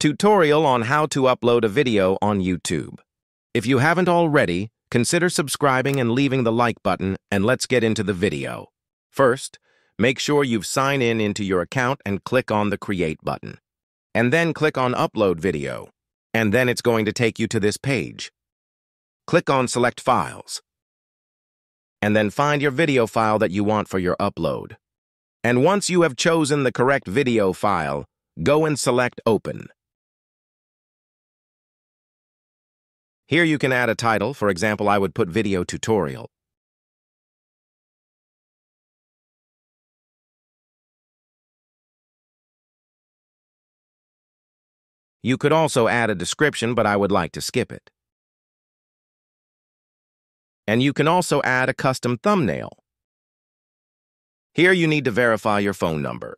Tutorial on how to upload a video on YouTube. If you haven't already, consider subscribing and leaving the like button, and let's get into the video. First, make sure you've signed in into your account and click on the Create button. And then click on Upload Video, and then it's going to take you to this page. Click on Select Files, and then find your video file that you want for your upload. And once you have chosen the correct video file, go and select Open. Here you can add a title, for example, I would put video tutorial. You could also add a description, but I would like to skip it. And you can also add a custom thumbnail. Here you need to verify your phone number.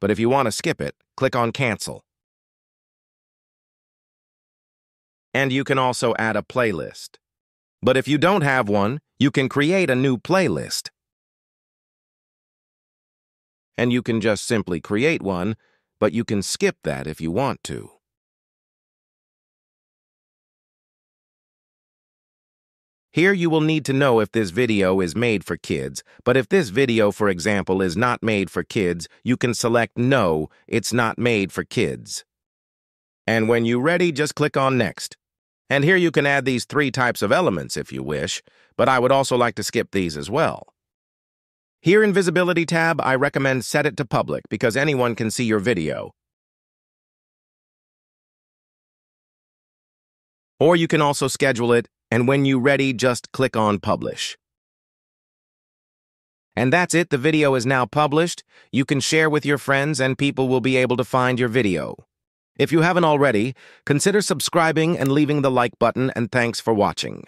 But if you want to skip it, click on Cancel. And you can also add a playlist. But if you don't have one, you can create a new playlist. And you can just simply create one, but you can skip that if you want to. Here you will need to know if this video is made for kids, but if this video, for example, is not made for kids, you can select No, it's not made for kids. And when you're ready, just click on Next. And here you can add these three types of elements if you wish, but I would also like to skip these as well. Here in Visibility tab, I recommend set it to public because anyone can see your video. Or you can also schedule it, and when you're ready, just click on Publish. And that's it, the video is now published. You can share with your friends and people will be able to find your video. If you haven't already, consider subscribing and leaving the like button, and thanks for watching.